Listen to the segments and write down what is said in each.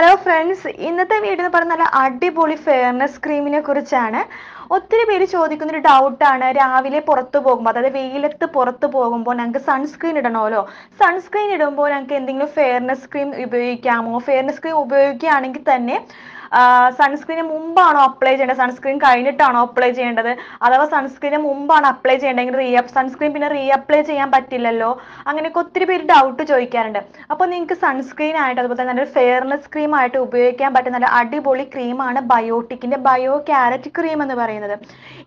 Hello friends ഇന്നത്തെ video എന്ന് പറഞ്ഞാൽ അടിപൊളി ഫെയർനെസ് ക്രീമിനെ കുറിച്ചാണ്. ഒത്തിരി പേര് ചോദിക്കുന്ന ഒരു ഡൗട്ടാണ് രാവിലെ പുറത്തു പോകുമ്പോൾ അതായത് വെയിലത്ത് പുറത്തു പോകുമ്പോൾ ഞങ്ങൾക്ക് സൺസ്ക്രീൻ ഇടണമല്ലോ. സൺസ്ക്രീൻ ഇടുമ്പോൾ ഞങ്ങൾക്ക് എന്തെങ്കിലും ഫെയർനെസ് ക്രീം ഉപയോഗിക്കാമോ? ഫെയർനെസ് ക്രീം ഉപയോഗിക്കുകയാണെങ്കിൽ തന്നെ സൺസ്ക്രീന് മുമ്പാണോ അപ്ലൈ ചെയ്യേണ്ടത്? സൺസ്ക്രീൻ കഴിഞ്ഞിട്ടാണോ അപ്ലൈ ചെയ്യേണ്ടത്? അഥവാ സൺസ്ക്രീന് മുമ്പാണ് അപ്ലൈ ചെയ്യേണ്ടതെങ്കിൽ റീ സൺസ്ക്രീൻ പിന്നെ റീ അപ്ലൈ ചെയ്യാൻ പറ്റില്ലല്ലോ? അങ്ങനെയൊക്കെ ഒത്തിരി പേര് ഡൗട്ട് ചോദിക്കാറുണ്ട്. അപ്പോൾ നിങ്ങൾക്ക് സൺസ്ക്രീൻ ആയിട്ട് അതുപോലെ തന്നെ ഫെയർനെസ് ക്രീം ആയിട്ട് ഉപയോഗിക്കാൻ പറ്റുന്ന നല്ല അടിപൊളി ക്രീമാണ് ബയോട്ടിക്കിന്റെ ബയോ ക്യാരറ്റ് ക്രീം എന്ന് പറയുന്നത്.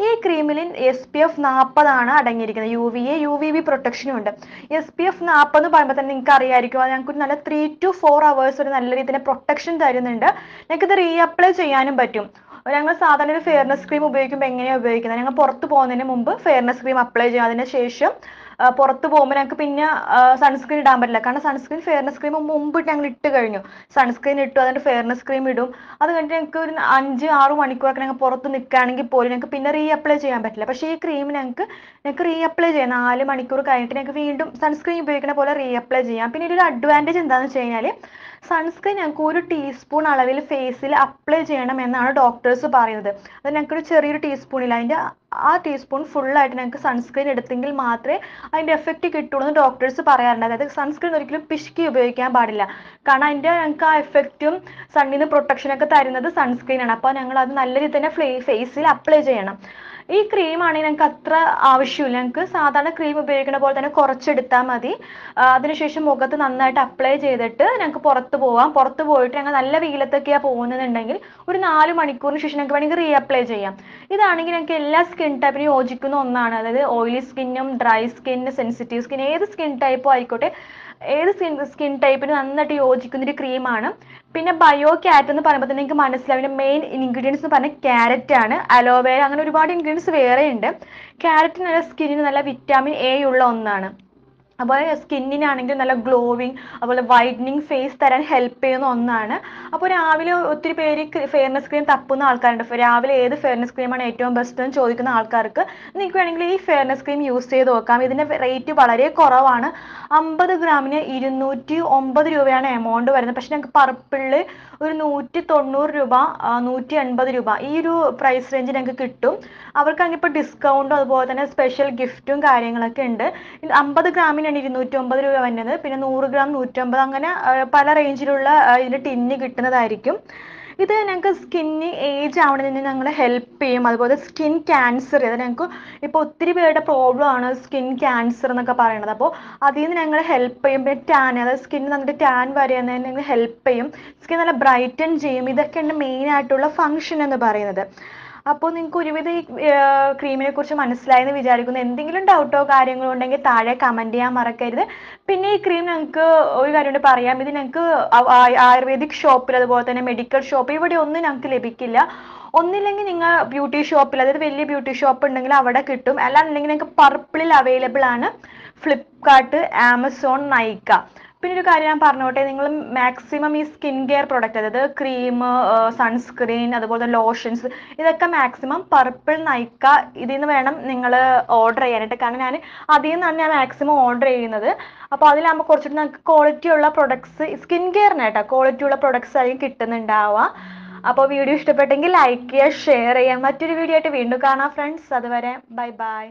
ഈ ക്രീമിൽ എസ് പി എഫ് നാൽപ്പതാണ് അടങ്ങിയിരിക്കുന്നത്. U V A U V B പ്രൊട്ടക്ഷനും ഉണ്ട്. എസ് പി എഫ് നാൽപ്പത് എന്ന് പറയുമ്പോൾ തന്നെ നിങ്ങൾക്ക് അറിയായിരിക്കും അത് ഞങ്ങൾക്ക് നല്ല ത്രീ ടു ഫോർ അവേഴ്സ് ഒരു നല്ല രീതിയിൽ പ്രൊട്ടക്ഷൻ തരുന്നുണ്ട്. ഞങ്ങൾക്ക് ഇത് റീ അപ്ലൈ ചെയ്യാനും പറ്റും. ഞങ്ങൾ സാധാരണ ഒരു ഫെയർനെസ് ക്രീം ഉപയോഗിക്കുമ്പോൾ എങ്ങനെയാണ് ഉപയോഗിക്കുന്നത്? ഞങ്ങൾ പുറത്തു പോകുന്നതിന് മുമ്പ് ഫെയർനെസ് ക്രീം അപ്ലൈ ചെയ്യും. അതിന് ശേഷം പുറത്തു പോകുമ്പോൾ ഞങ്ങൾക്ക് പിന്നെ സൺസ്ക്രീൻ ഇടാൻ പറ്റില്ല. കാരണം സൺസ്ക്രീൻ ഫെയർനെസ് ക്രീം മുമ്പ് ഞങ്ങൾ ഇട്ട് കഴിഞ്ഞു. സൺസ്ക്രീൻ ഇട്ടു അതിന്റെ ഫെയർനെസ് ക്രീം ഇടും. അത് കഴിഞ്ഞിട്ട് ഞങ്ങൾക്ക് ഒരു അഞ്ച് ആറ് മണിക്കൂറൊക്കെ ഞങ്ങൾ പുറത്ത് നിൽക്കുകയാണെങ്കിൽ പോലും ഞങ്ങൾക്ക് പിന്നെ റീ അപ്ലൈ ചെയ്യാൻ പറ്റില്ല. പക്ഷേ ഈ ക്രീം ഞങ്ങൾക്ക് ഞങ്ങൾക്ക് റീ അപ്ലൈ ചെയ്യാം. നാല് മണിക്കൂർ കഴിഞ്ഞിട്ട് ഞങ്ങൾക്ക് വീണ്ടും സൺസ്ക്രീൻ ഉപയോഗിക്കുന്ന പോലെ റീ അപ്ലൈ ചെയ്യാം. പിന്നെ ഒരു അഡ്വാന്റേജ് എന്താണെന്ന് വെച്ച് കഴിഞ്ഞാൽ സൺസ്ക്രീൻ ഞങ്ങൾക്ക് ഒരു ടീസ്പൂൺ അളവിൽ ഫേസിൽ അപ്ലൈ ചെയ്യണം എന്നാണ് ഡോക്ടേഴ്സ് പറയുന്നത്. അത് ഞങ്ങൾക്ക് ഒരു ചെറിയൊരു ടീസ്പൂണിൽ അതിന്റെ ആ ടീസ്പൂൺ ഫുള്ളായിട്ട് ഞങ്ങൾക്ക് സൺസ്ക്രീൻ എടുത്തെങ്കിൽ മാത്രമേ അതിന്റെ എഫക്റ്റ് കിട്ടുള്ളൂ എന്ന് ഡോക്ടേഴ്സ് പറയാറുണ്ട്. അതായത് സൺസ്ക്രീൻ ഒരിക്കലും പിശുക്കി ഉപയോഗിക്കാൻ പാടില്ല. കാരണം അതിന്റെ ഞങ്ങൾക്ക് ആ എഫക്റ്റും പ്രൊട്ടക്ഷൻ ഒക്കെ തരുന്നത് സൺസ്ക്രീൻ ആണ്. അപ്പോൾ ഞങ്ങൾ അത് നല്ല രീതിയിൽ തന്നെ ഫേസിൽ അപ്ലൈ ചെയ്യണം. ഈ ക്രീം ആണെങ്കിൽ ഞങ്ങൾക്ക് അത്ര ആവശ്യമില്ല. ഞങ്ങൾക്ക് സാധാരണ ക്രീം ഉപയോഗിക്കുന്ന പോലെ തന്നെ കുറച്ചെടുത്താൽ മതി. അതിനുശേഷം മുഖത്ത് നന്നായിട്ട് അപ്ലൈ ചെയ്തിട്ട് ഞങ്ങൾക്ക് പുറത്ത് പോവാം. പുറത്ത് പോയിട്ട് ഞങ്ങൾ നല്ല വെയിലത്തൊക്കെയാണ് പോകുന്നുണ്ടെങ്കിൽ ഒരു നാല് മണിക്കൂറിന് ശേഷം ഞങ്ങൾക്ക് വേണമെങ്കിൽ റീ അപ്ലൈ ചെയ്യാം. ഇതാണെങ്കിൽ ഞങ്ങൾക്ക് എല്ലാ സ്കിൻ ടൈപ്പിനും യോജിക്കുന്ന ഒന്നാണ്. അതായത് ഓയിലി സ്കിന്നും ഡ്രൈ സ്കിന്നും സെൻസിറ്റീവ് സ്കിൻ ഏത് സ്കിൻ ടൈപ്പും ആയിക്കോട്ടെ. ഏത് സ്കിൻ സ്കിൻ ടൈപ്പിന് നന്നായിട്ട് യോജിക്കുന്ന ഒരു ക്രീമാണ് പിന്നെ ബയോ ക്യാറ്റ് എന്ന് പറയുമ്പോൾ തന്നെ നിങ്ങൾക്ക് മനസ്സിലാവുന്ന മെയിൻ ഇൻഗ്രീഡിയൻസ് എന്ന് പറഞ്ഞാൽ ക്യാരറ്റ് ആണ് അലോവേര അങ്ങനെ ഒരുപാട് ഇൻഗ്രീഡിയൻസ് വേറെ ഉണ്ട് ക്യാരറ്റ് നല്ല സ്കിന്നിന് നല്ല വിറ്റാമിൻ എ ഉള്ള ഒന്നാണ്. അതുപോലെ സ്കിന്നിനാണെങ്കിൽ നല്ല ഗ്ലോവിങ് അതുപോലെ വൈഡനിങ് ഫേസ് തരാൻ ഹെൽപ്പ് ചെയ്യുന്ന ഒന്നാണ്. അപ്പോൾ രാവിലെ ഒത്തിരി പേര് ഫെയർനെസ് ക്രീം തപ്പുന്ന ആൾക്കാരുണ്ട്. രാവിലെ ഏത് ഫെയർനെസ് ക്രീമാണ് ഏറ്റവും ബെസ്റ്റ് എന്ന് ചോദിക്കുന്ന ആൾക്കാർക്ക് നിങ്ങൾക്ക് വേണമെങ്കിൽ ഈ ഫെയർനെസ് ക്രീം യൂസ് ചെയ്ത് നോക്കാം. ഇതിന്റെ റേറ്റ് വളരെ കുറവാണ്. അമ്പത് ഗ്രാമിന് ഇരുന്നൂറ്റി ഒമ്പത് രൂപയാണ് എമൗണ്ട് വരുന്നത്. പക്ഷെ ഞങ്ങൾക്ക് പർപ്പിളിൽ ഒരു നൂറ്റി തൊണ്ണൂറ് രൂപ നൂറ്റി എൺപത് രൂപ ഈ ഒരു പ്രൈസ് റേഞ്ച് ഞങ്ങൾക്ക് കിട്ടും. അവർക്കാണെങ്കിൽ ഇപ്പോൾ ഡിസ്കൗണ്ടും അതുപോലെ തന്നെ സ്പെഷ്യൽ ഗിഫ്റ്റും കാര്യങ്ങളൊക്കെ ഉണ്ട്. അമ്പത് ഗ്രാമിനാണ് ഇരുന്നൂറ്റി ഒമ്പത് രൂപ വരുന്നത് പിന്നെ നൂറ് ഗ്രാം നൂറ്റമ്പത് അങ്ങനെ പല റേഞ്ചിലുള്ള ഇതിന്റെ ടിന്ന് കിട്ടുന്നതായിരിക്കും. ഇത് ഞങ്ങൾക്ക് സ്കിന്ന് ഏജ് ആവണതിന് ഞങ്ങൾ ഹെൽപ്പ് ചെയ്യും. അതുപോലെ സ്കിൻ ക്യാൻസർ അത് ഞങ്ങൾക്ക് ഇപ്പോൾ ഒത്തിരി പേരുടെ പ്രോബ്ലം ആണ് സ്കിൻ ക്യാൻസർ എന്നൊക്കെ പറയുന്നത് അപ്പോൾ അതിൽ നിന്ന് ഞങ്ങൾ ഹെൽപ്പ് ചെയ്യും. പിന്നെ ടാൻ അതായത് സ്കിൻ നന്നിട്ട് ടാൻ വരെയുന്നതിന് ഞങ്ങൾ ഹെൽപ്പ് ചെയ്യും. സ്കിൻ നല്ല ബ്രൈറ്റൻ ചെയ്യും. ഇതൊക്കെയാണ് മെയിൻ ആയിട്ടുള്ള ഫങ്ഷൻ എന്ന് പറയുന്നത്. അപ്പോൾ നിങ്ങൾക്ക് ഒരുവിധം ഈ ക്രീമിനെ കുറിച്ച് മനസ്സിലായെന്ന് വിചാരിക്കുന്നു. എന്തെങ്കിലും ഡൗട്ടോ കാര്യങ്ങളോ ഉണ്ടെങ്കിൽ താഴെ കമന്റ് ചെയ്യാൻ മറക്കരുത്. പിന്നെ ഈ ക്രീം ഞങ്ങൾക്ക് ഒരു കാര്യം പറയാം. ഇത് ഞങ്ങൾക്ക് ആയുർവേദിക് ഷോപ്പിൽ അതുപോലെ തന്നെ മെഡിക്കൽ ഷോപ്പ് ഇവിടെ ഒന്നും ഞങ്ങൾക്ക് ലഭിക്കില്ല. ഒന്നില്ലെങ്കിൽ നിങ്ങൾ ബ്യൂട്ടി ഷോപ്പിൽ അതായത് വലിയ ബ്യൂട്ടി ഷോപ്പ് ഉണ്ടെങ്കിൽ അവിടെ കിട്ടും. അല്ലാന്നുണ്ടെങ്കിൽ നിങ്ങൾക്ക് പർപ്പിളിൽ അവൈലബിൾ ആണ്. ഫ്ലിപ്കാർട്ട് ആമസോൺ നൈക്ക പിന്നെ ഒരു കാര്യം ഞാൻ പറഞ്ഞോട്ടെ നിങ്ങൾ മാക്സിമം ഈ സ്കിൻ കെയർ പ്രൊഡക്റ്റ് അതായത് ക്രീം സൺസ്ക്രീൻ അതുപോലെ ലോഷൻസ് ഇതൊക്കെ മാക്സിമം പർപ്പിൾ നൈക്ക ഇതിൽ നിന്ന് വേണം നിങ്ങൾ ഓർഡർ ചെയ്യാനായിട്ട്. കാരണം ഞാൻ അതിൽ നിന്നാണ് ഞാൻ മാക്സിമം ഓർഡർ ചെയ്യുന്നത്. അപ്പോൾ അതിലാകുമ്പോൾ കുറച്ചുകൂടി നമുക്ക് ക്വാളിറ്റി ഉള്ള പ്രൊഡക്ട്സ് സ്കിൻ കെയറിനായിട്ടാണ് ക്വാളിറ്റി ഉള്ള പ്രൊഡക്ട്സ് ആയി കിട്ടുന്നുണ്ടാവുക. അപ്പോൾ വീഡിയോ ഇഷ്ടപ്പെട്ടെങ്കിൽ ലൈക്ക് ചെയ്യുക ഷെയർ ചെയ്യുക. മറ്റൊരു വീഡിയോ ആയിട്ട് വീണ്ടും കാണാം ഫ്രണ്ട്സ് അതുവരെ ബൈ ബൈ